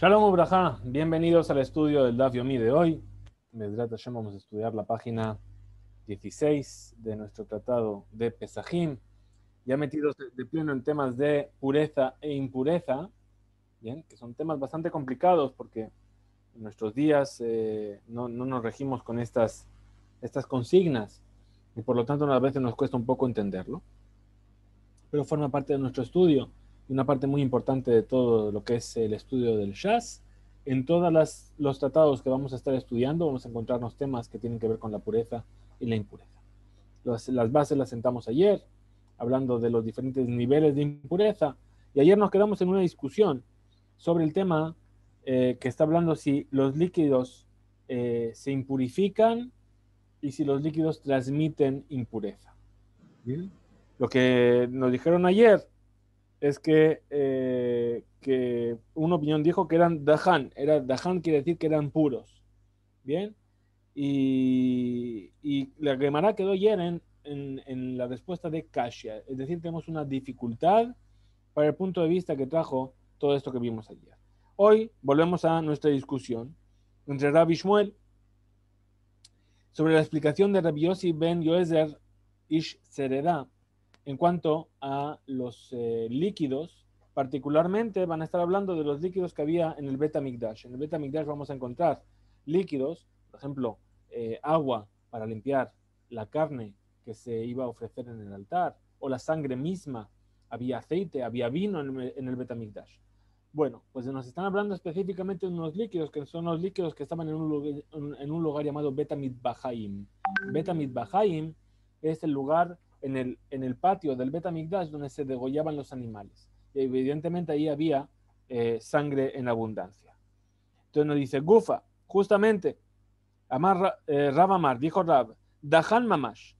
Shalom Ubraja, bienvenidos al estudio del Daf Yomi de hoy. Medrat Hashem vamos a estudiar la página 16 de nuestro tratado de Pesajim. Ya metidos de pleno en temas de pureza e impureza, bien, que son temas bastante complicados porque en nuestros días eh, no, no, nos regimos con estas, estas consignas y por lo tanto a veces nos cuesta un poco entenderlo. Pero forma parte de nuestro estudio una parte muy importante de todo lo que es el estudio del jazz. En todos los tratados que vamos a estar estudiando vamos a encontrarnos temas que tienen que ver con la pureza y la impureza. las bases las sentamos ayer, hablando de los diferentes niveles de impureza, y ayer nos quedamos en una discusión sobre el tema eh, que está hablando si los líquidos eh, se impurifican y si los líquidos transmiten impureza. Lo que nos dijeron ayer es que, eh, que una opinión dijo que eran dahan. Era, dahan quiere decir que eran puros. ¿Bien? Y, y la Gemara quedó ayer en, en, la respuesta de Kashia. Es decir, tenemos una dificultad para el punto de vista que trajo todo esto que vimos ayer. Hoy volvemos a nuestra discusión entre Rabbi Shmuel sobre la explicación de Rabbi Yossi ben Yoezer Ish Sereda en cuanto a los eh, líquidos, particularmente van a estar hablando de los líquidos que había en el Beta Migdash. En el Beta Migdash vamos a encontrar líquidos, por ejemplo, eh, agua para limpiar la carne que se iba a ofrecer en el altar, o la sangre misma, había aceite, había vino en el, en Beta Migdash. Bueno, pues nos están hablando específicamente de unos líquidos que son los líquidos que estaban en un lugar, en un lugar llamado Beta Midbahaim es el lugar en el, en el patio del Betamigdash donde se degollaban los animales. Y evidentemente ahí había eh, sangre en abundancia. Entonces nos dice, Gufa, justamente, Amar, eh, Rab Amar, dijo Rab, Dahan Mamash,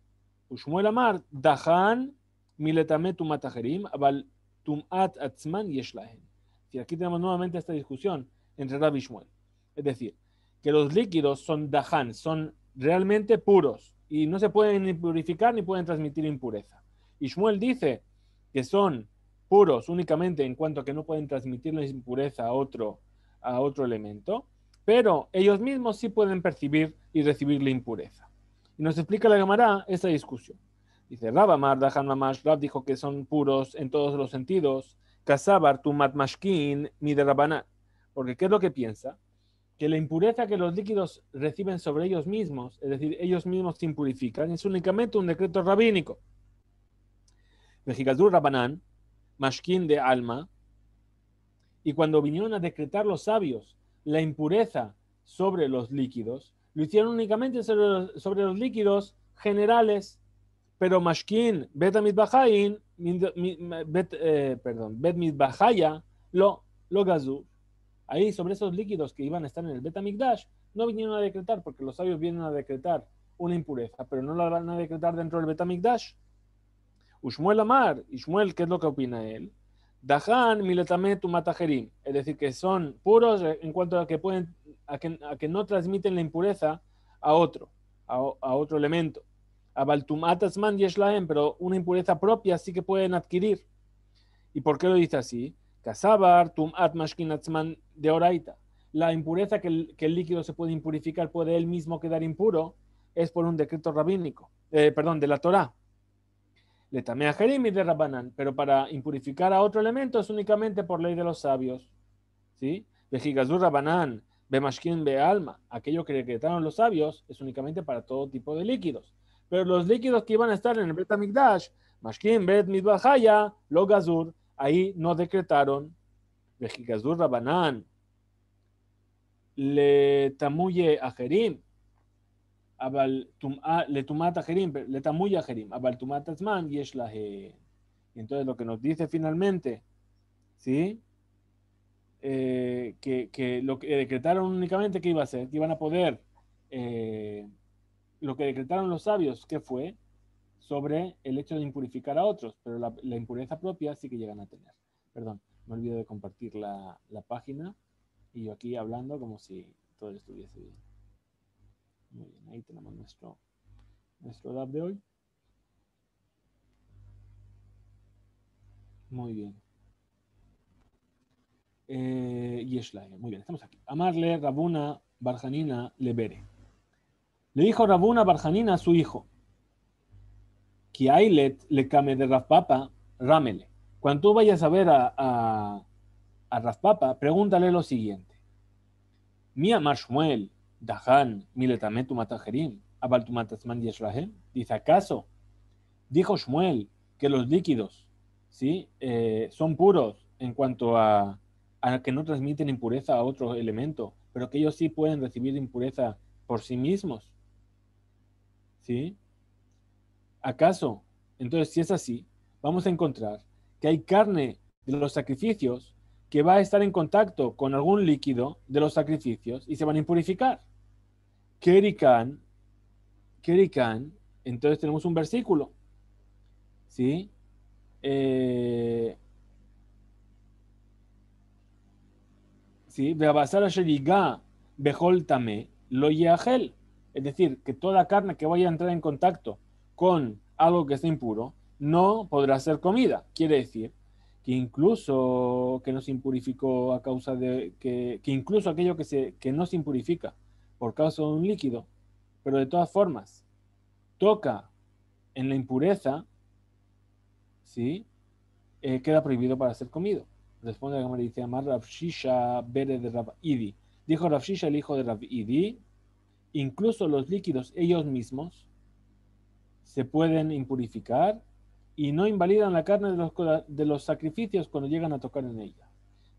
Ushmuel Amar, Dahan Miletame Tumatajerim, Abal Tumat Atzman Yeshlahen. Y aquí tenemos nuevamente esta discusión entre Rab y Shmuel. Es decir, que los líquidos son Dahan, son realmente puros y no se pueden ni purificar ni pueden transmitir impureza. Y Shmuel dice que son puros únicamente en cuanto a que no pueden transmitir la impureza a otro, a otro elemento, pero ellos mismos sí pueden percibir y recibir la impureza. Y nos explica la Gemara esta discusión. Dice, Rab Amar Dahan Mamash, Rab dijo que son puros en todos los sentidos, Kasabar Tumat Mashkin Miderabanan. Porque ¿qué es lo que piensa? Que la impureza que los líquidos reciben sobre ellos mismos, es decir, ellos mismos se impurifican, es únicamente un decreto rabínico. Mexicazur Rabanán, Mashkin de alma, y cuando vinieron a decretar los sabios la impureza sobre los líquidos, lo hicieron únicamente sobre los, líquidos generales, pero Mashkin, Bet eh, perdón, Bet lo, lo gazur ahí sobre esos líquidos que iban a estar en el Betamigdash, no vinieron a decretar, porque los sabios vienen a decretar una impureza, pero no la van a decretar dentro del Betamigdash. Ushmuel Amar, Ishmuel, ¿qué es lo que opina él? Dahan miletametu matajerim, es decir, que son puros en cuanto a que pueden, a que, no transmiten la impureza a otro, a, otro elemento. A Baltumatasman Yeshlahem, pero una impureza propia sí que pueden adquirir. ¿Y por qué lo dice así? Kasabar, Tumat Mashkinatzman de Oraita. La impureza que el, líquido se puede impurificar, puede él mismo quedar impuro, es por un decreto rabínico, eh, perdón, de la Torah. Le tamea Jerimi de Rabanan, pero para impurificar a otro elemento es únicamente por ley de los sabios. ¿Sí? Vejigazur Rabanan, Bemashkin Be Alma, aquello que decretaron los sabios es únicamente para todo tipo de líquidos. Pero los líquidos que iban a estar en el Bet Amigdash, Mashkin Bet Midbahaya, Logazur, ahí no decretaron Vejigazur Rabanán, le tamuye a Jerim, le tumat a Jerim, le tamuye a Jerim, abal tumat y es la entonces lo que nos dice finalmente, ¿sí? Eh, que, que, lo que decretaron únicamente que iba a ser, que iban a poder, eh, lo que decretaron los sabios, ¿qué fue? Sobre el hecho de impurificar a otros, pero la, impureza propia sí que llegan a tener. Perdón, me olvido de compartir la, página y yo aquí hablando como si todo estuviese bien. Muy bien, ahí tenemos nuestro, nuestro DAP de hoy. Muy bien. Eh, Muy bien, estamos aquí. Amarle Rabuna Barjanina Lebere. Le dijo Rabuna Barjanina a su hijo, Kiailet le came de Rafpapa, rámele. Cuando tú vayas a ver a, a, a pregúntale lo siguiente. Mia Marshmuel, Dahan, Miletametu Matajerim, Abaltumatasman Yeshrahem. Dice, ¿acaso? Dijo Shmuel que los líquidos ¿sí? Eh, son puros en cuanto a, a que no transmiten impureza a otro elemento, pero que ellos sí pueden recibir impureza por sí mismos. ¿Sí? ¿Acaso? Entonces, si es así, vamos a encontrar que hay carne de los sacrificios que va a estar en contacto con algún líquido de los sacrificios y se van a impurificar. Kerikan, Kerikan, entonces tenemos un versículo, ¿sí? Eh, ¿sí? Behol lo Es decir, que toda carne que vaya a entrar en contacto con algo que está impuro no podrá ser comida. Quiere decir que incluso que no se impurificó a causa de que, que incluso aquello que, se, que no se impurifica por causa de un líquido, pero de todas formas toca en la impureza, ¿sí? Eh, queda prohibido para ser comido. Responde la cámara y dice, Amar Rav Shisha Bere de Rav Idi. Dijo Rav Shisha, el hijo de Rav Idi, incluso los líquidos ellos mismos se pueden impurificar y no invalidan la carne de los, de los sacrificios cuando llegan a tocar en ella.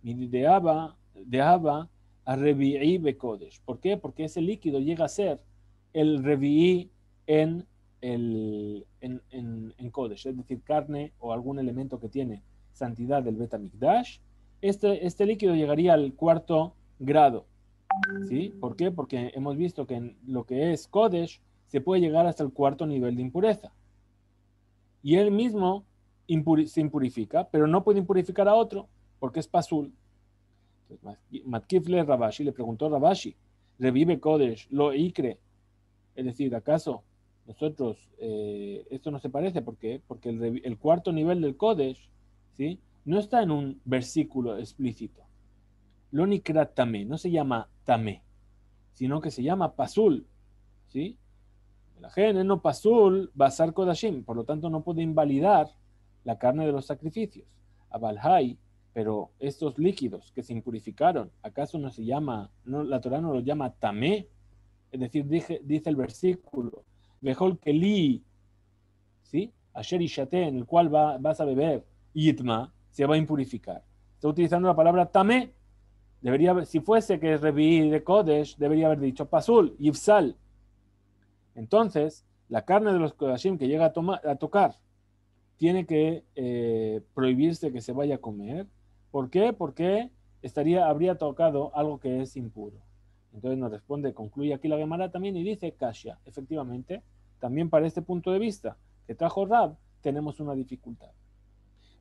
De Abba, de Abba a Revi'i Bekodesh. ¿Por qué? Porque ese líquido llega a ser el Revi'i en el, en, en, Kodesh, es decir, carne o algún elemento que tiene santidad del Betamikdash, este, este líquido llegaría al cuarto grado. ¿Sí? ¿Por qué? Porque hemos visto que en lo que es Kodesh se puede llegar hasta el cuarto nivel de impureza. Y él mismo se impurifica, pero no puede impurificar a otro porque es pasul. Matkifle Rabashi le preguntó a Rabashi, revive Kodesh, lo ikre. Es decir, ¿acaso nosotros, eh, esto no se parece, ¿por qué? Porque el, cuarto nivel del Kodesh, ¿sí? No está en un versículo explícito. Lonikrat tamé, no se llama tamé, sino que se llama pasul, ¿sí? No pasul, basar kodashim, por lo tanto no puede invalidar la carne de los sacrificios. Abalhai, pero estos líquidos que se impurificaron, ¿acaso no se llama, no, la Torah no los llama tamé? Es decir, dice el versículo, Mejor que li, ¿sí? Asher Ishate, en el cual vas a beber, Yitma, se va a impurificar. Está utilizando la palabra tamé. Debería, si fuese que es Revi de Kodesh, debería haber dicho pasul, yifsal. Entonces, la carne de los Kodashim que llega a, tocar tiene que eh, prohibirse que se vaya a comer. ¿Por qué? Porque estaría, habría tocado algo que es impuro. Entonces nos responde, concluye aquí la Gemara también y dice, Kasha, efectivamente, también para este punto de vista que trajo Rab, tenemos una dificultad.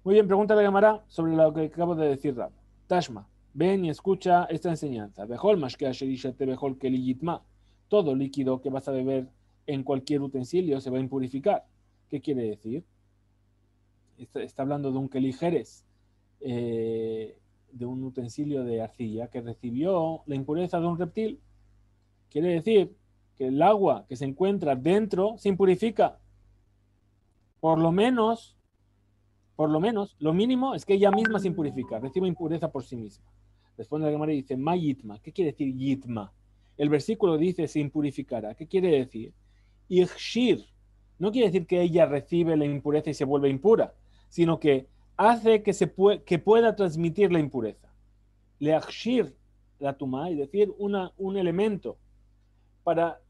Muy bien, pregunta la Gemara sobre lo que acabo de decir Rab. Tashma, ven y escucha esta enseñanza. Todo líquido que vas a beber en cualquier utensilio se va a impurificar. ¿Qué quiere decir? Está, hablando de un kelijeres. Eh, de un utensilio de arcilla que recibió la impureza de un reptil. Quiere decir que el agua que se encuentra dentro se impurifica. Por lo menos, por lo menos, lo mínimo es que ella misma se impurifica, recibe impureza por sí misma. Responde la Gemara y dice, ma yitma. ¿Qué quiere decir yitma? El versículo dice se impurificará. ¿Qué quiere decir? Ichshir. No quiere decir que ella recibe la impureza y se vuelve impura, sino que hace que, se que pueda transmitir la impureza. Leachshir la tuma, es decir, una, un elemento para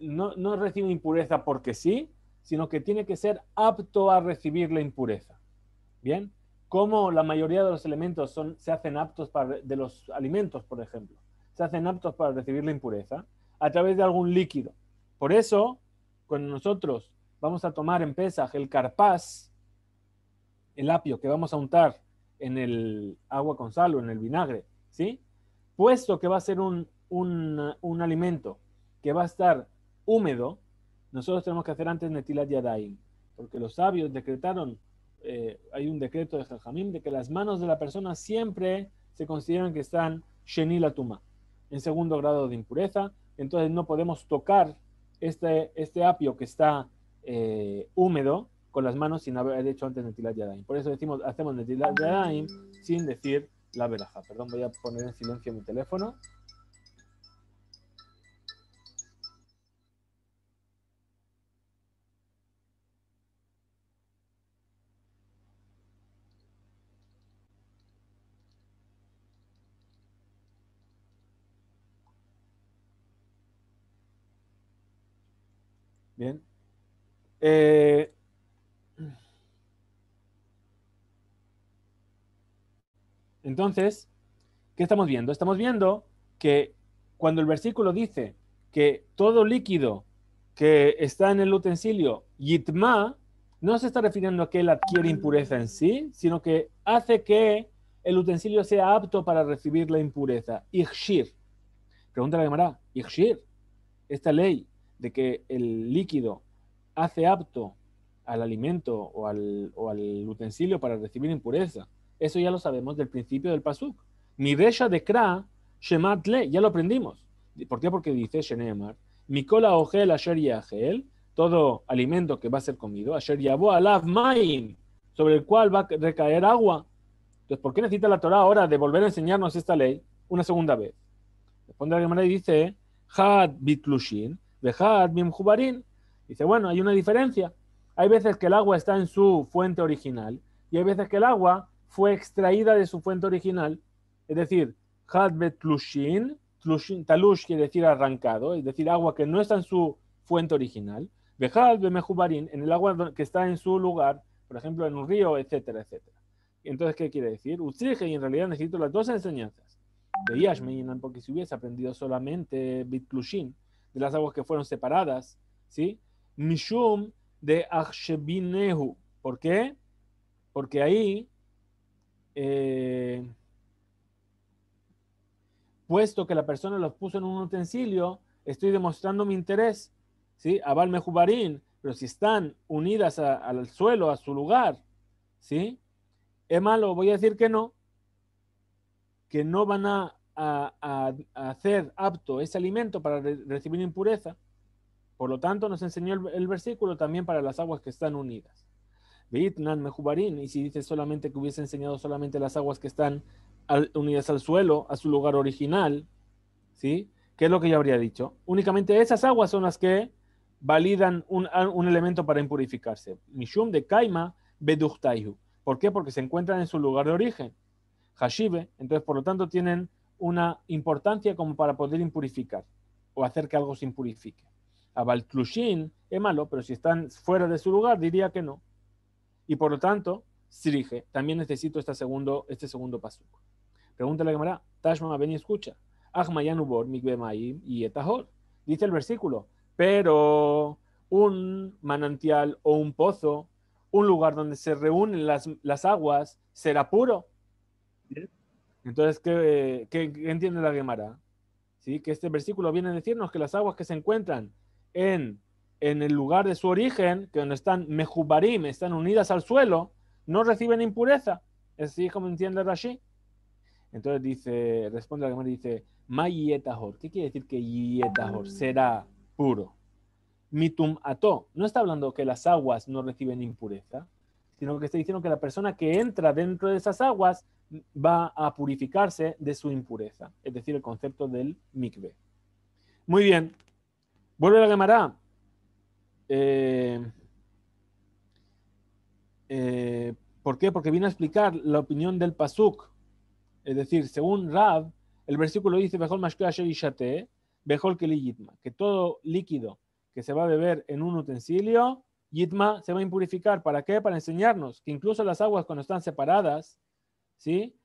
no, no recibe impureza porque sí, sino que tiene que ser apto a recibir la impureza. Bien, como la mayoría de los elementos son, se hacen aptos para, de los alimentos, por ejemplo, se hacen aptos para recibir la impureza a través de algún líquido. Por eso, cuando nosotros vamos a tomar en Pesaj el carpaz, el apio que vamos a untar en el agua con sal o en el vinagre, ¿sí? Puesto que va a ser un, un, alimento que va a estar húmedo, nosotros tenemos que hacer antes Netilat Yadayim, porque los sabios decretaron, eh, hay un decreto de Jajamim de que las manos de la persona siempre se consideran que están Sheni la Tuma, en segundo grado de impureza. Entonces no podemos tocar este, este apio que está eh, húmedo con las manos sin haber hecho antes Netilat Yadayim. Por eso decimos, hacemos Netilat Yadayim sin decir la veraja. Perdón, voy a poner en silencio mi teléfono. Bien. Eh, entonces, ¿qué estamos viendo? Estamos viendo que cuando el versículo dice que todo líquido que está en el utensilio, yitma, no se está refiriendo a que él adquiere impureza en sí, sino que hace que el utensilio sea apto para recibir la impureza. Ichshir. Pregunta la Gemara, Ichshir, esta ley de que el líquido hace apto al alimento o al, utensilio para recibir impureza. Eso ya lo sabemos del principio del pasuk. Mi resha de kra, shemat le, ya lo aprendimos. ¿Por qué? Porque dice Shenemar, Mikola ogel asher yahel, todo alimento que va a ser comido, asher yabo alav maim, sobre el cual va a recaer agua. Entonces, ¿por qué necesita la Torah ahora de volver a enseñarnos esta ley una segunda vez? Responde la Gemara y dice, had bitlushin, Dejad Bimjubarín. Dice, bueno, hay una diferencia. Hay veces que el agua está en su fuente original y hay veces que el agua fue extraída de su fuente original. Es decir, Had Betlushin, talush quiere decir arrancado, es decir, agua que no está en su fuente original. Dejad Bemejubarín, en el agua que está en su lugar, por ejemplo, en un río, etcétera, etcétera. Entonces, ¿qué quiere decir? Ustrige, y en realidad necesito las dos enseñanzas. De Yashmein, porque si hubiese aprendido solamente Bitlushin, de las aguas que fueron separadas, ¿sí? Mishum de Achshebinehu. ¿Por qué? Porque ahí, eh, puesto que la persona los puso en un utensilio, estoy demostrando mi interés, ¿sí? Abal Mejubarín, pero si están unidas al suelo, a su lugar, ¿sí? Es malo, voy a decir que no, que no van a a, hacer apto ese alimento para recibir impureza. Por lo tanto, nos enseñó el, versículo también para las aguas que están unidas. y si dice solamente que hubiese enseñado solamente las aguas que están unidas al suelo, a su lugar original, ¿sí? ¿Qué es lo que yo habría dicho? Únicamente esas aguas son las que validan un, elemento para impurificarse. Mishum de Kaima beduchtaihu. ¿Por qué? Porque se encuentran en su lugar de origen. Hashibe, entonces por lo tanto tienen una importancia como para poder impurificar o hacer que algo se impurifique. A Baltlushin es malo, pero si están fuera de su lugar, diría que no. Y por lo tanto, Sirige, también necesito este segundo, este segundo paso. Pregúntale a Gemara, Tashma, ven y escucha. Y Etahor. Dice el versículo, pero un manantial o un pozo, un lugar donde se reúnen las, las aguas, será puro. Entonces, ¿qué, entiende la Gemara? ¿Sí? Que este versículo viene a decirnos que las aguas que se encuentran en, en el lugar de su origen, que donde están mejubarim, están unidas al suelo, no reciben impureza. Es así como entiende Rashi. Entonces dice, responde la Gemara y dice, Mayetahor. ¿Qué quiere decir que yetahor? Será puro. Mitum ato. No está hablando que las aguas no reciben impureza, sino que está diciendo que la persona que entra dentro de esas aguas va a purificarse de su impureza, es decir, el concepto del mikve. Muy bien, vuelve la Gemara. Eh, eh, ¿Por qué? Porque viene a explicar la opinión del Pasuk. Es decir, según Rab, el versículo dice, que todo líquido que se va a beber en un utensilio, yitma, se va a impurificar. ¿Para qué? Para enseñarnos que incluso las aguas cuando están separadas, ¿sí?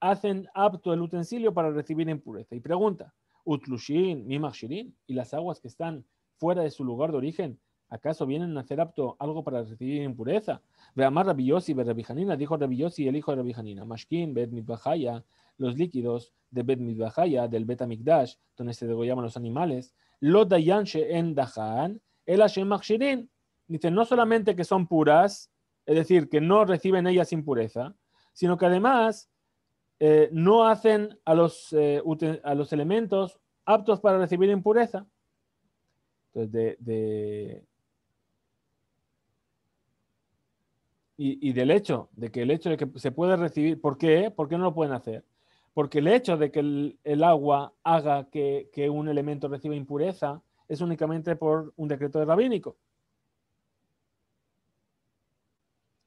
hacen apto el utensilio para recibir impureza. Y pregunta, Utlushin, Mimakshirin, y las aguas que están fuera de su lugar de origen, ¿acaso vienen a hacer apto algo para recibir impureza? Veamar Rabillosi, Rabijanina, dijo Rabillosi, el hijo de Rabijanina, Mashkin, Mitbahaya, los líquidos de Bet Mitbahaya, del Bet Amikdash, donde se degollaban los animales, lo Dayanshe en Dahan, el Hashem Makshirin. Dice, no solamente que son puras, es decir, que no reciben ellas impureza, sino que además eh, no hacen a los, eh, a los elementos aptos para recibir impureza. Entonces, de, y, del hecho de que el hecho de que se puede recibir, ¿por qué? ¿Por qué no lo pueden hacer? Porque el hecho de que el, agua haga que, un elemento reciba impureza es únicamente por un decreto de rabínico.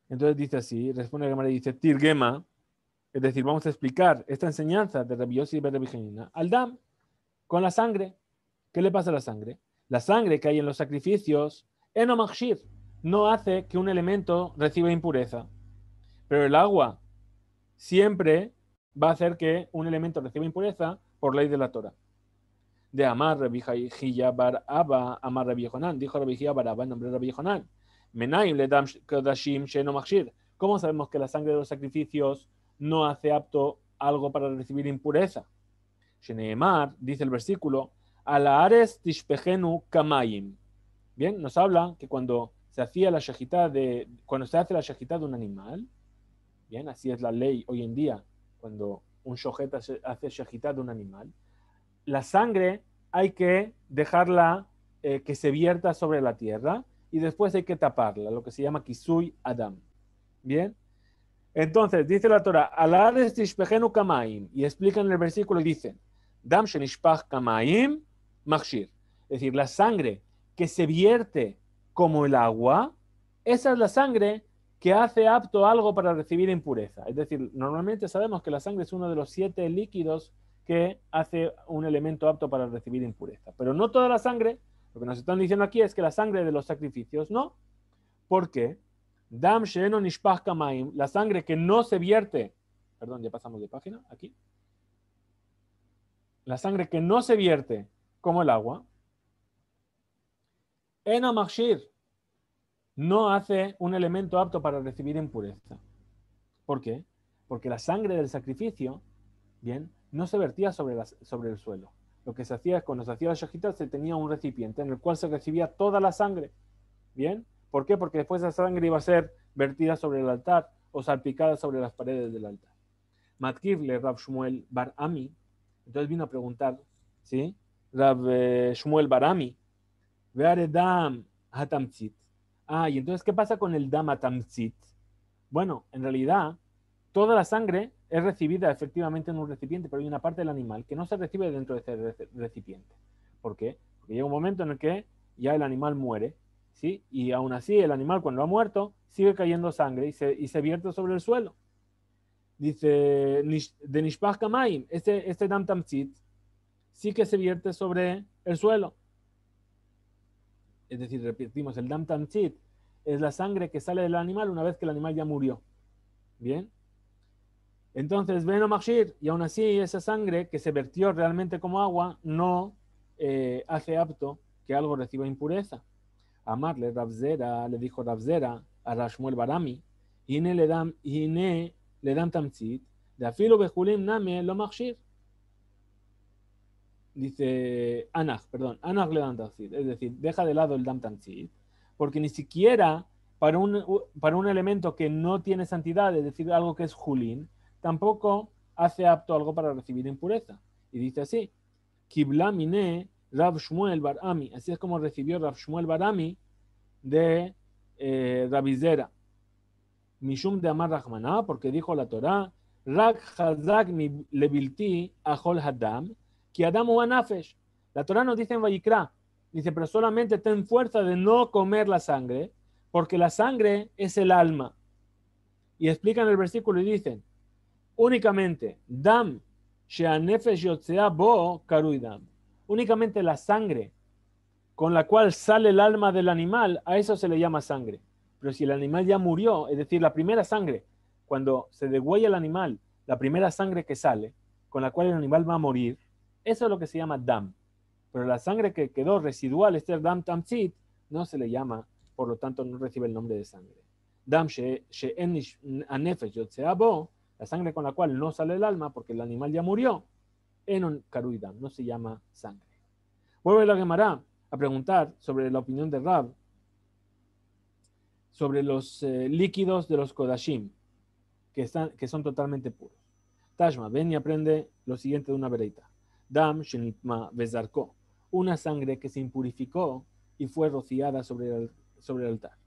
Entonces dice así, responde Gemara y dice, Tirgema, es decir, vamos a explicar esta enseñanza de Rabbi y Rabbi al Dam, con la sangre. ¿Qué le pasa a la sangre? La sangre que hay en los sacrificios, enomachir, no hace que un elemento reciba impureza. Pero el agua siempre va a hacer que un elemento reciba impureza por ley de la Torah. De Amar Rabbi Bar Abba, Amar Rabbi dijo Rabbi Bar Abba en nombre de Rabbi. Menaim le kodashim sheno ¿Cómo sabemos que la sangre de los sacrificios no hace apto algo para recibir impureza? Sheneemar, dice el versículo, Alaares tishpehenu kamayim. Bien, nos habla que cuando se hacía la shejitá de, cuando se hace la shejitá de un animal, bien, así es la ley hoy en día, cuando un shojeta hace shejitá de un animal, la sangre hay que dejarla eh, que se vierta sobre la tierra y después hay que taparla, lo que se llama kisui adam. Bien, entonces dice la Torah, alades tishpejenu kamaim, y explican el versículo y dicen, dam shenishpach kamaim machshir, es decir, la sangre que se vierte como el agua, esa es la sangre que hace apto algo para recibir impureza. Es decir, normalmente sabemos que la sangre es uno de los siete líquidos que hace un elemento apto para recibir impureza. Pero no toda la sangre, lo que nos están diciendo aquí es que la sangre de los sacrificios no. ¿Por qué? Dam nishpach kamaim, la sangre que no se vierte, perdón, ya pasamos de página, aquí. La sangre que no se vierte como el agua, Enamachir no hace un elemento apto para recibir impureza. ¿Por qué? Porque la sangre del sacrificio, bien, no se vertía sobre el suelo. Lo que se hacía es cuando se hacía la shajita se tenía un recipiente en el cual se recibía toda la sangre. ¿Bien? ¿Por qué? Porque después esa sangre iba a ser vertida sobre el altar o salpicada sobre las paredes del altar. Matkivle Rab Shmuel Bar Ami, entonces vino a preguntar, ¿sí? Rab eh, Shmuel Bar Ami, Dam Hatamzit. Ah, y entonces, ¿qué pasa con el Dam Hatamzit? Bueno, en realidad, toda la sangre es recibida efectivamente en un recipiente, pero hay una parte del animal que no se recibe dentro de ese recipiente. ¿Por qué? Porque llega un momento en el que ya el animal muere, ¿sí? Y aún así, el animal cuando ha muerto, sigue cayendo sangre y se, y se vierte sobre el suelo. Dice, de Nishpach Kamaim, este, este Dam sí que se vierte sobre el suelo es decir, repetimos, el dam es la sangre que sale del animal una vez que el animal ya murió. Bien. Entonces, ven machir, y aún así esa sangre que se vertió realmente como agua no eh, hace apto que algo reciba impureza. Amarle, Rabzera, le dijo Rabzera a Rashmuel Barami, Ine le dam, le dam tamchit, de afilo bejulim name lo machir dice Anach, perdón, Anach le es decir, deja de lado el Dam porque ni siquiera para un, para un elemento que no tiene santidad, es decir, algo que es Julín, tampoco hace apto algo para recibir impureza. Y dice así, Kiblamine Rav Shmuel Barami, así es como recibió Rav Shmuel Barami de eh. Mishum de Amar Rahmaná, porque dijo la Torah, Rak Hazak Lebilti Ahol Hadam, que Adam Anafesh. La Torah nos dice en Vayikra, dice, pero solamente ten fuerza de no comer la sangre, porque la sangre es el alma. Y explican el versículo y dicen, únicamente, dam, bo karuidam. Únicamente la sangre con la cual sale el alma del animal, a eso se le llama sangre. Pero si el animal ya murió, es decir, la primera sangre, cuando se degüella el animal, la primera sangre que sale, con la cual el animal va a morir, eso es lo que se llama dam. Pero la sangre que quedó residual, este dam tamzit, no se le llama, por lo tanto no recibe el nombre de sangre. Dam la sangre con la cual no sale el alma porque el animal ya murió, en un karuidam, no se llama sangre. Vuelve la Gemara a preguntar sobre la opinión de Rab sobre los eh, líquidos de los Kodashim, que, están, que son totalmente puros. Tashma, ven y aprende lo siguiente de una vereita. Dam shenitma vezarko. Una sangre que se impurificó y fue rociada sobre el, sobre el altar.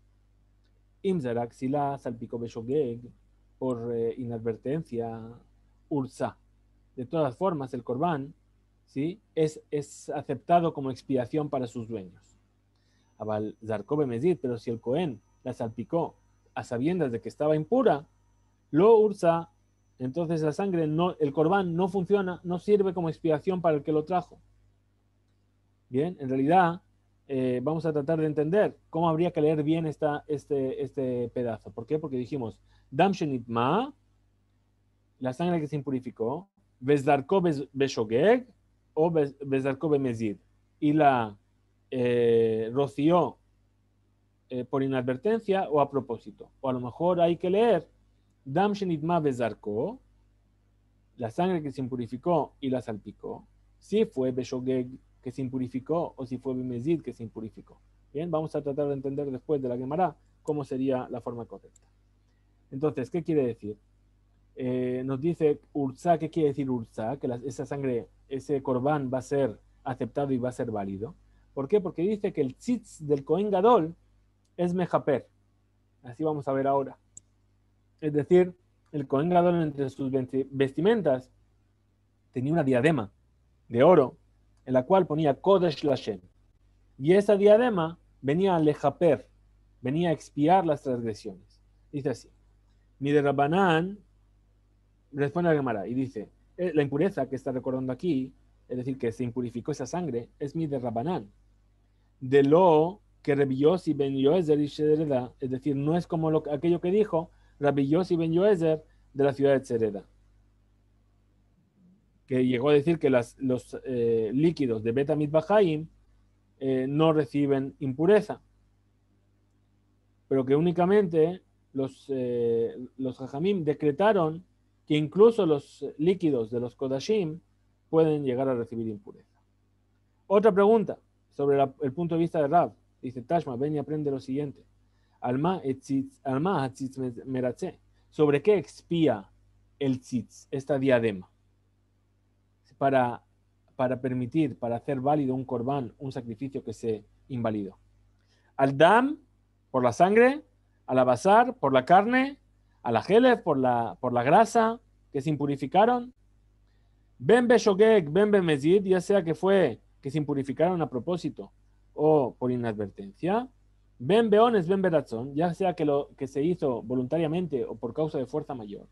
Imzarak sila salpicó beshogeg por eh, inadvertencia ursa. De todas formas, el corbán ¿sí? es, es aceptado como expiación para sus dueños. Abal Zarkobe Mezid, pero si el Cohen la salpicó a sabiendas de que estaba impura, lo ursa, entonces la sangre, no, el corbán no funciona, no sirve como expiación para el que lo trajo. Bien, en realidad eh, vamos a tratar de entender cómo habría que leer bien esta, este, este pedazo. ¿Por qué? Porque dijimos, Dam la sangre que se impurificó, Bezdarko Beshogeg o Bezdarko Bemezid, y la eh, roció eh, por inadvertencia o a propósito. O a lo mejor hay que leer Dam Shenitma la sangre que se impurificó y la salpicó, si fue Beshogeg que se impurificó o si fue Bimezid que se impurificó. Bien, vamos a tratar de entender después de la Gemara cómo sería la forma correcta. Entonces, ¿qué quiere decir? Eh, nos dice Urza, ¿qué quiere decir Urza? Que esa sangre, ese corbán va a ser aceptado y va a ser válido. ¿Por qué? Porque dice que el tzitz del Cohen Gadol es mejaper. Así vamos a ver ahora. Es decir, el Cohen Gadol entre sus vestimentas tenía una diadema de oro en la cual ponía Kodesh Lashem. Y esa diadema venía a lejaper, venía a expiar las transgresiones. Dice así. Mi de Rabbanán responde a la Gemara y dice, eh, la impureza que está recordando aquí, es decir, que se impurificó esa sangre, es mi de Rabbanán. De lo que Rabbi Yossi ben Yoezer es decir, no es como lo, aquello que dijo Rabbi Yossi ben Yoezer de la ciudad de Tzereda, que llegó a decir que los eh, líquidos de Betamit Bahaim eh, no reciben impureza, pero que únicamente los, eh, los Jajamim decretaron que incluso los líquidos de los Kodashim pueden llegar a recibir impureza. Otra pregunta sobre el punto de vista de Rab. Dice Tashma, ven y aprende lo siguiente. Alma meratze. ¿Sobre qué expía el tzitz, esta diadema? Para, para permitir, para hacer válido un corbán, un sacrificio que se invalidó. Al dam, por la sangre, al abasar, por la carne, a la gelef, por la, por la grasa que se impurificaron. Ben beshogeg, ben mezid, ya sea que fue que se impurificaron a propósito o por inadvertencia. Ben beones, ben berazón, ya sea que lo que se hizo voluntariamente o por causa de fuerza mayor.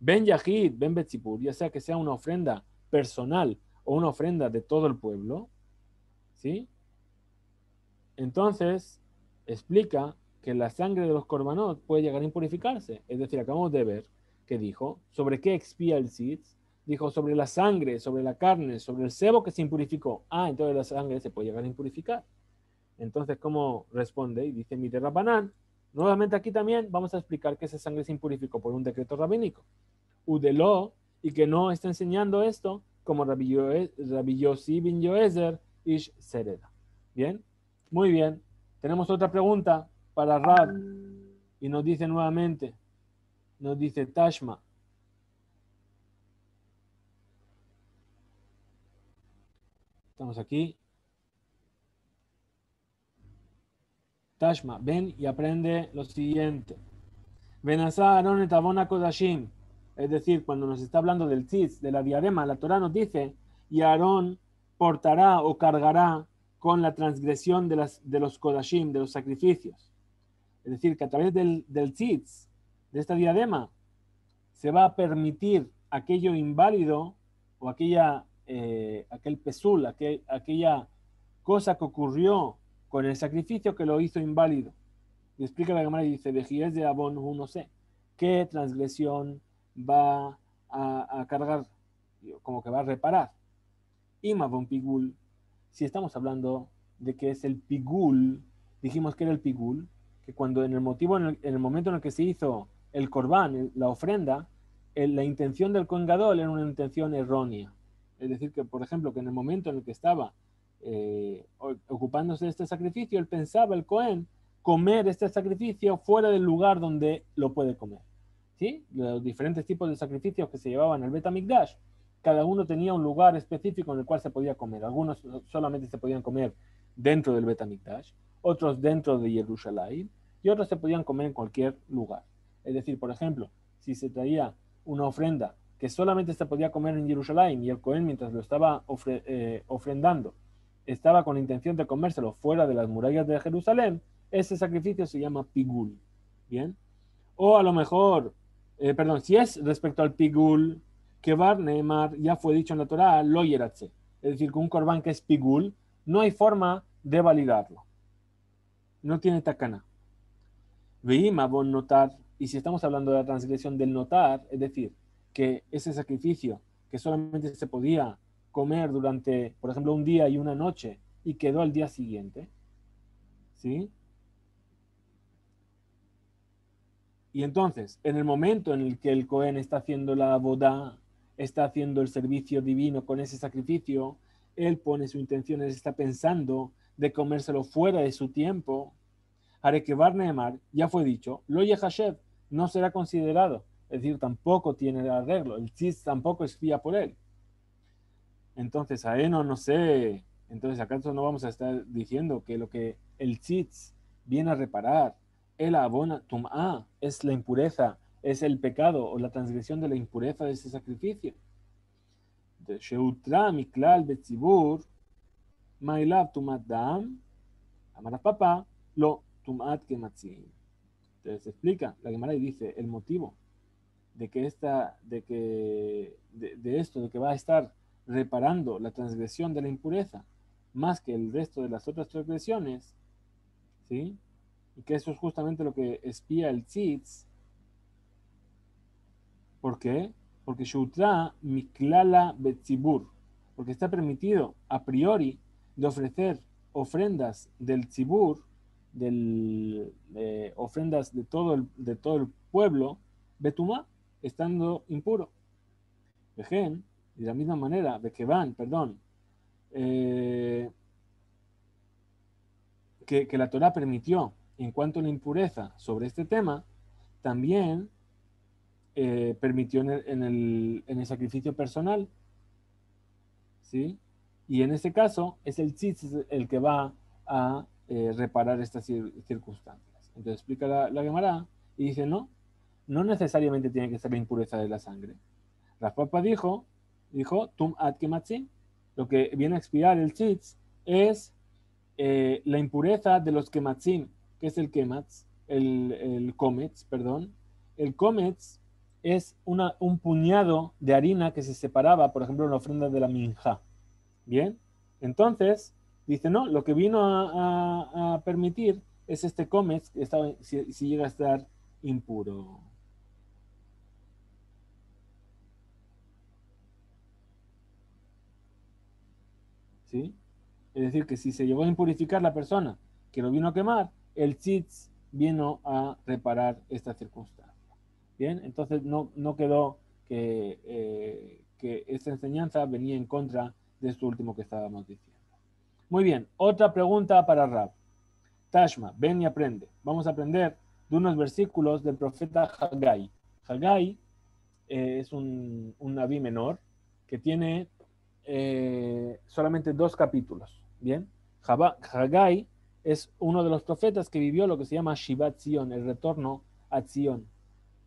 Ben yahid, ben betzipur, ya sea que sea una ofrenda personal o una ofrenda de todo el pueblo. ¿Sí? Entonces, explica que la sangre de los corbanot puede llegar a impurificarse. Es decir, acabamos de ver que dijo sobre qué expía el sitz dijo sobre la sangre, sobre la carne, sobre el sebo que se impurificó. Ah, entonces la sangre se puede llegar a impurificar. Entonces, ¿cómo responde? Y dice mi Rabanán. Nuevamente aquí también vamos a explicar que esa sangre se impurificó por un decreto rabínico. Udeló, y que no está enseñando esto como Rabbi Yossi bin Yoezer Ish Sereda. ¿Bien? Muy bien. Tenemos otra pregunta para Rab. Y nos dice nuevamente, nos dice Tashma, Estamos aquí. Tashma, ven y aprende lo siguiente. Benazá Aaron etabona kodashim. Es decir, cuando nos está hablando del tzitz, de la diadema, la Torah nos dice, y Aarón portará o cargará con la transgresión de, las, de los kodashim, de los sacrificios. Es decir, que a través del, del de esta diadema, se va a permitir aquello inválido o aquella eh, aquel pesul, aquella cosa que ocurrió con el sacrificio que lo hizo inválido. Y explica la Gemara y dice, es de Abón no sé, ¿qué transgresión va a, cargar? Como que va a reparar. Y Mavon Pigul, si estamos hablando de que es el Pigul, dijimos que era el Pigul, que cuando en el motivo, en el, momento en el que se hizo el corbán, la ofrenda, la intención del congador era una intención errónea. Es decir, que por ejemplo, que en el momento en el que estaba eh, ocupándose de este sacrificio, él pensaba, el Cohen, comer este sacrificio fuera del lugar donde lo puede comer. ¿sí? los diferentes tipos de sacrificios que se llevaban al Betamigdash, cada uno tenía un lugar específico en el cual se podía comer. Algunos solamente se podían comer dentro del Betamigdash, otros dentro de Jerusalén y otros se podían comer en cualquier lugar. Es decir, por ejemplo, si se traía una ofrenda que solamente se podía comer en Jerusalén y el Cohen mientras lo estaba eh, ofrendando estaba con la intención de comérselo fuera de las murallas de Jerusalén, ese sacrificio se llama pigul. ¿Bien? O a lo mejor, eh, perdón, si es respecto al pigul, que Bar Neemar ya fue dicho en la Torah, lo yeratze. Es decir, que un corbán que es pigul, no hay forma de validarlo. No tiene takana. Veima bon notar, y si estamos hablando de la transgresión del notar, es decir, que ese sacrificio que solamente se podía comer durante, por ejemplo, un día y una noche y quedó al día siguiente, ¿sí? Y entonces, en el momento en el que el Cohen está haciendo la boda, está haciendo el servicio divino con ese sacrificio, él pone su intención, él está pensando de comérselo fuera de su tiempo. Haré que ya fue dicho, lo Hashem no será considerado, es decir, tampoco tiene arreglo, el tzitz tampoco espía por él. Entonces, a Eno no sé, entonces acaso no vamos a estar diciendo que lo que el tzitz viene a reparar, el abona tum'a, es la impureza, es el pecado o la transgresión de la impureza de ese sacrificio. De Sheutra Miklal Betzibur, Mailav Tumat Dam, Papá, lo Tumat Kematzim. Entonces explica la Gemara y dice el motivo de que esta, de que de esto, de que va a estar reparando la transgresión de la impureza más que el resto de las otras transgresiones, ¿sí? Y que eso es justamente lo que espía el tzitz. ¿Por qué? Porque Shutra Miklala Betzibur, porque está permitido a priori de ofrecer ofrendas del tzibur, del, ofrendas de todo, el, de todo el pueblo, Betumá, estando impuro. Vejen, de la misma manera, de que van, perdón, eh, que, la Torah permitió en cuanto a la impureza sobre este tema, también eh, permitió en el, sacrificio personal. ¿Sí? Y en este caso es el tzitz el que va a eh, reparar estas circunstancias. Entonces explica la, la Gemara y dice, no, no necesariamente tiene que ser la impureza de la sangre. Raspapa dijo dijo Tum Ad Lo que viene a expiar el tzitz es eh, la impureza de los kematzim. que es el kematz? El, el comets, perdón. El comets es un puñado de harina que se separaba, por ejemplo, en la ofrenda de la minja. Bien, entonces dice, no, lo que vino a, permitir es este comets, que si, llega a estar impuro. Es decir, que si se llevó a impurificar la persona que lo vino a quemar, el tzitz vino a reparar esta circunstancia. Bien, entonces no, no quedó que, eh, esta enseñanza venía en contra de esto último que estábamos diciendo. Muy bien, otra pregunta para Rab. Tashma, ven y aprende. Vamos a aprender de unos versículos del profeta Haggai. Haggai eh, es un, un naví menor que tiene eh, solamente dos capítulos. Bien, Haggai es uno de los profetas que vivió lo que se llama Shivat Zion, el retorno a Zion.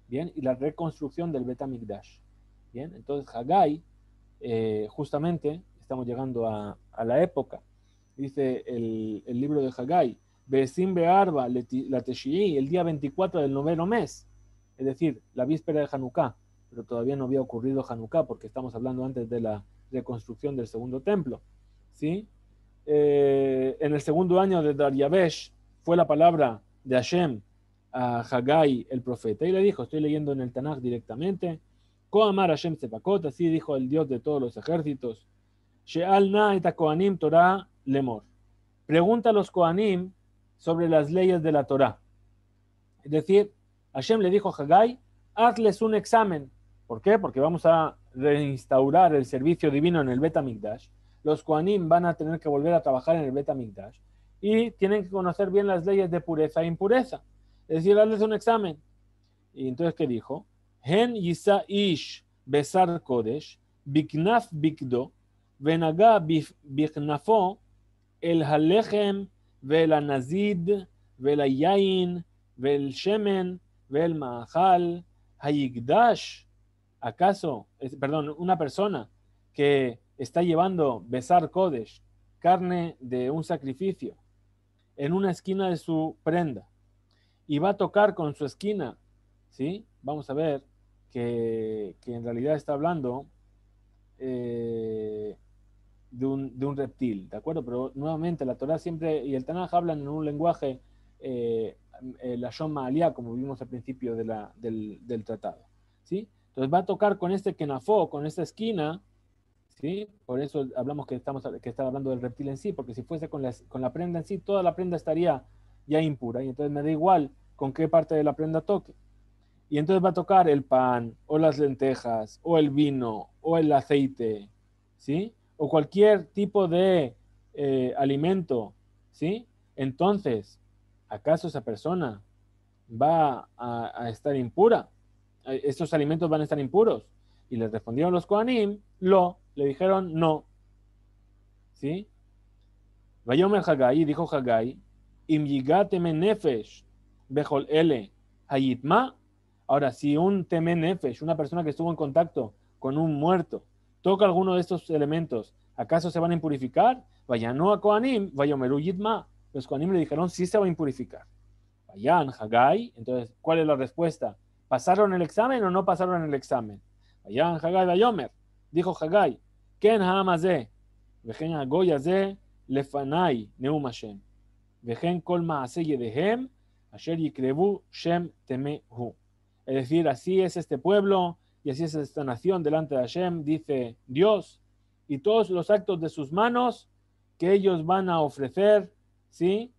Bien, y la reconstrucción del Betamigdash. Bien, entonces Haggai, eh, justamente, estamos llegando a, la época, dice el, libro de Haggai, Besim Be'arba, la el día 24 del noveno mes, es decir, la víspera de Hanukkah, pero todavía no había ocurrido Hanukkah porque estamos hablando antes de la reconstrucción del segundo templo. ¿sí? Eh, en el segundo año de Daryabesh fue la palabra de Hashem a Haggai, el profeta, y le dijo, estoy leyendo en el Tanakh directamente, Koamar Hashem Sepakot, así dijo el Dios de todos los ejércitos, Sheal Na Koanim Torah Lemor. Pregunta a los Koanim sobre las leyes de la Torah. Es decir, Hashem le dijo a Haggai, hazles un examen. ¿Por qué? Porque vamos a reinstaurar el servicio divino en el Betamigdash, los Koanim van a tener que volver a trabajar en el Betamigdash y tienen que conocer bien las leyes de pureza e impureza. Es decir, darles un examen. Y entonces, ¿qué dijo? Hen yisa ish besar kodesh, biknaf bikdo, halechem, vel anazid, vel yain, vel shemen, vel maachal, hayigdash. ¿Acaso, perdón, una persona que está llevando besar kodesh, carne de un sacrificio, en una esquina de su prenda y va a tocar con su esquina, ¿sí? Vamos a ver que, en realidad está hablando eh, de, un, reptil, ¿de acuerdo? Pero nuevamente la Torah siempre y el Tanaj hablan en un lenguaje, eh, la Shoma Aliyah, como vimos al principio del, tratado, ¿sí? Entonces va a tocar con este kenafó, con esta esquina, ¿sí? Por eso hablamos que, estamos, que está hablando del reptil en sí, porque si fuese con la, con la prenda en sí, toda la prenda estaría ya impura, y entonces me da igual con qué parte de la prenda toque. Y entonces va a tocar el pan, o las lentejas, o el vino, o el aceite, ¿sí? O cualquier tipo de eh, alimento, ¿sí? Entonces, ¿acaso esa persona va a, estar impura? Eh, ¿Estos alimentos van a estar impuros? Y le respondieron los Koanim, lo, le dijeron no. ¿Sí? Vayomer Hagai, dijo Hagai, im nefesh, bejol ele, hayitma. Ahora, si un temen nefesh, una persona que estuvo en contacto con un muerto, toca alguno de estos elementos, ¿acaso se van a impurificar? Vayano a Koanim, Vayomeru Yidma. Los Koanim le dijeron, sí se va a impurificar. Vayan, Hagai. Entonces, ¿cuál es la respuesta? ¿Pasaron el examen o no pasaron el examen? Vayan, Hagai, Vayomer. Dijo Hagai, Ken Hamaze, Vejen Hagoyaze, Lefanai, Neum Hashem. Vejen Kol Maase Yedehem, Asher Yikrebu, Shem Temehu. Es decir, así es este pueblo y así es esta nación delante de Hashem, dice Dios, y todos los actos de sus manos que ellos van a ofrecer, ¿sí?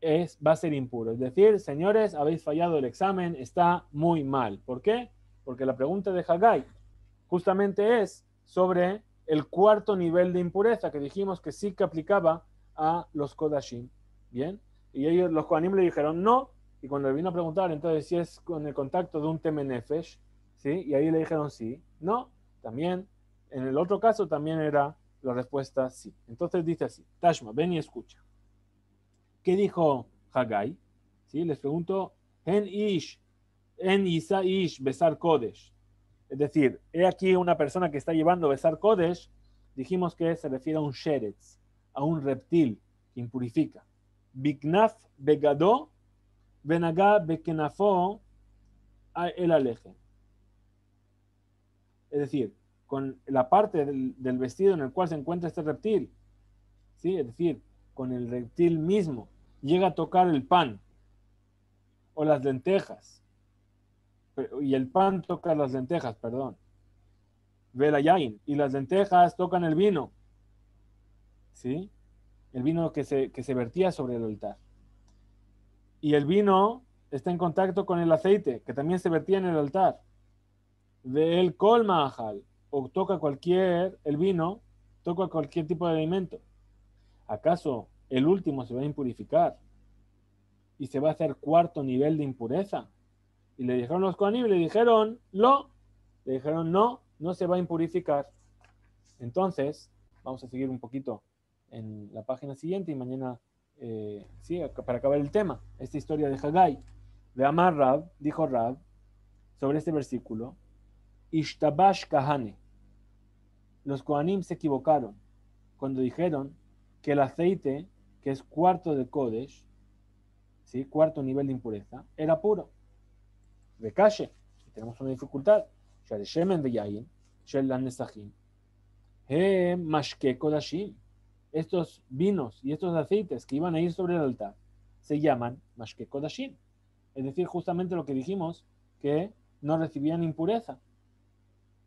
Es, va a ser impuro. Es decir, señores, habéis fallado el examen, está muy mal. ¿Por qué? Porque la pregunta de Haggai justamente es sobre el cuarto nivel de impureza que dijimos que sí que aplicaba a los Kodashim. Bien, y ellos, los Kohanim le dijeron no, y cuando le vino a preguntar entonces si es con el contacto de un Temenefesh, ¿sí? y ahí le dijeron sí, no, también, en el otro caso también era la respuesta sí. Entonces dice así, Tashma, ven y escucha. ¿Qué dijo Hagai? ¿Sí? Les pregunto, en Ish, en Isa Ish, Besar Kodesh. Es decir, he aquí una persona que está llevando besar Kodesh, dijimos que se refiere a un sheretz, a un reptil que impurifica. Bignaf begado, benagá bekenafo el aleje. Es decir, con la parte del, vestido en el cual se encuentra este reptil, ¿sí? es decir, con el reptil mismo, llega a tocar el pan o las lentejas y el pan toca las lentejas, perdón. Velayain, y las lentejas tocan el vino. ¿Sí? El vino que se, que se vertía sobre el altar. Y el vino está en contacto con el aceite, que también se vertía en el altar. De el colma o toca cualquier, el vino, toca cualquier tipo de alimento. ¿Acaso el último se va a impurificar? Y se va a hacer cuarto nivel de impureza. Y le dijeron los Kohanim, le dijeron, lo, le dijeron, no, no se va a impurificar. Entonces, vamos a seguir un poquito en la página siguiente y mañana, eh, sí, para acabar el tema, esta historia de Haggai. De Amar Rab, dijo Rab, sobre este versículo, Ishtabash Kahane. Los Kohanim se equivocaron cuando dijeron que el aceite, que es cuarto de Kodesh, ¿sí? cuarto nivel de impureza, era puro de calle, tenemos una dificultad. Estos vinos y estos aceites que iban a ir sobre el altar se llaman Mashke Kodashim. Es decir, justamente lo que dijimos, que no recibían impureza.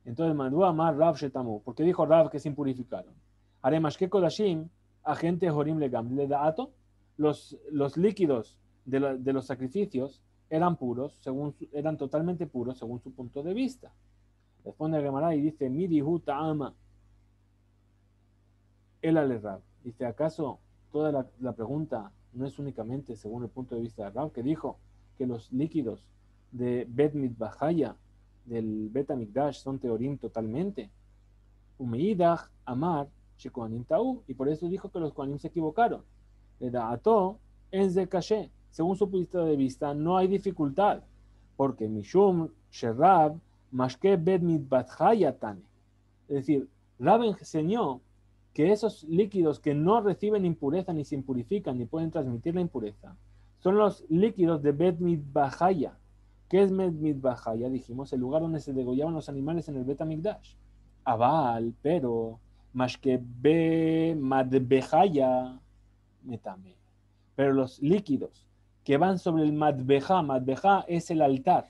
Entonces, Madua Amar Rav Shetamu, porque dijo Rav que se impurificaron. Haré Mashke Kodashim, agente Horim Legam, le los, los líquidos de, de los sacrificios eran puros, según eran totalmente puros según su punto de vista. Responde Gemara y dice, Mirihu ama el alerrab. Dice, ¿acaso toda la, pregunta no es únicamente según el punto de vista de Rab, que dijo que los líquidos de Bet Bajaya del Bet son teorim totalmente. Umeidach, Amar, Shekoanim Tau, y por eso dijo que los Koanim se equivocaron. Ato, en Caché. Según su punto de vista, no hay dificultad, porque Mishum, Sherab, Mashke Bet Tane. Es decir, Rab enseñó que esos líquidos que no reciben impureza ni se impurifican ni pueden transmitir la impureza son los líquidos de Bet Mitbahaya. ¿Qué es Bet Mitbahaya? Dijimos, el lugar donde se degollaban los animales en el Bet Amigdash. Aval, pero, más que Be Madbehaya, metame. Pero los líquidos que van sobre el Madbeja, Madbeja es el altar.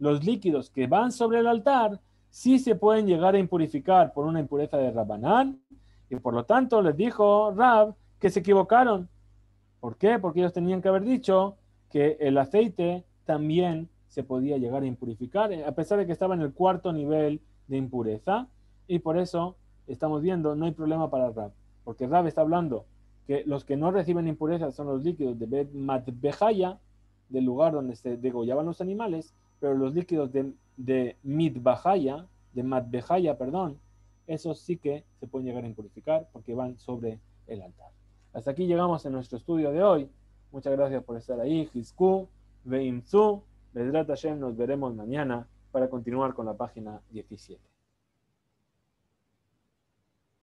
Los líquidos que van sobre el altar sí se pueden llegar a impurificar por una impureza de Rabanán, y por lo tanto les dijo Rab que se equivocaron. ¿Por qué? Porque ellos tenían que haber dicho que el aceite también se podía llegar a impurificar, a pesar de que estaba en el cuarto nivel de impureza, y por eso estamos viendo, no hay problema para Rab, porque Rab está hablando que los que no reciben impureza son los líquidos de Bet Matbehaya, del lugar donde se degollaban los animales, pero los líquidos de, de de Matbehaya, perdón, esos sí que se pueden llegar a impurificar porque van sobre el altar. Hasta aquí llegamos en nuestro estudio de hoy. Muchas gracias por estar ahí. Hisku, Veimzu, Bedrat Hashem, nos veremos mañana para continuar con la página 17.